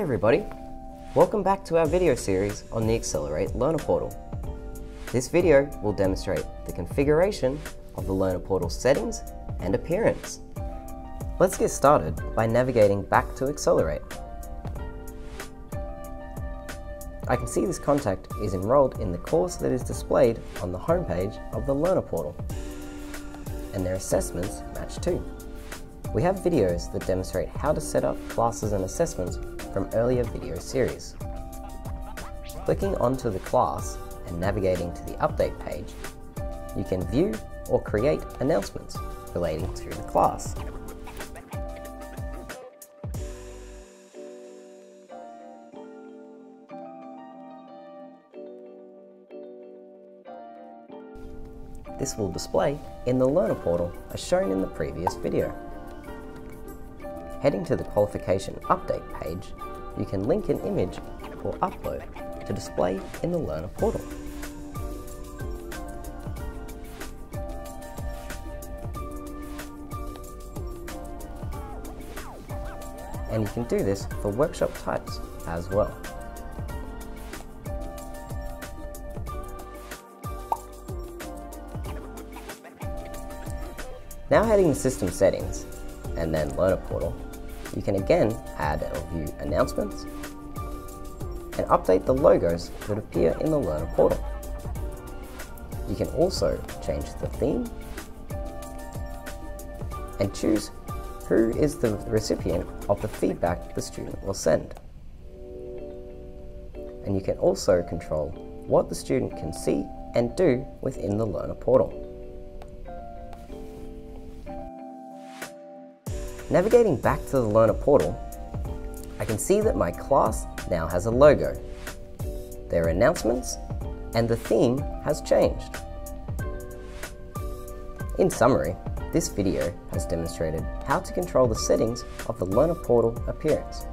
Hi everybody! Welcome back to our video series on the aXcelerate Learner Portal. This video will demonstrate the configuration of the Learner Portal settings and appearance. Let's get started by navigating back to aXcelerate. I can see this contact is enrolled in the course that is displayed on the homepage of the Learner Portal, and their assessments match too. We have videos that demonstrate how to set up classes and assessments from earlier video series. Clicking onto the class and navigating to the update page, you can view or create announcements relating to the class. This will display in the Learner portal as shown in the previous video. Heading to the qualification update page, you can link an image or upload to display in the Learner portal. And you can do this for workshop types as well. Now heading to System Settings, and then Learner Portal, you can again add or view announcements, and update the logos that appear in the Learner Portal. You can also change the theme, and choose who is the recipient of the feedback the student will send. And you can also control what the student can see and do within the Learner Portal. Navigating back to the Learner portal, I can see that my class now has a logo. There are announcements, and the theme has changed. In summary, this video has demonstrated how to control the settings of the Learner Portal appearance.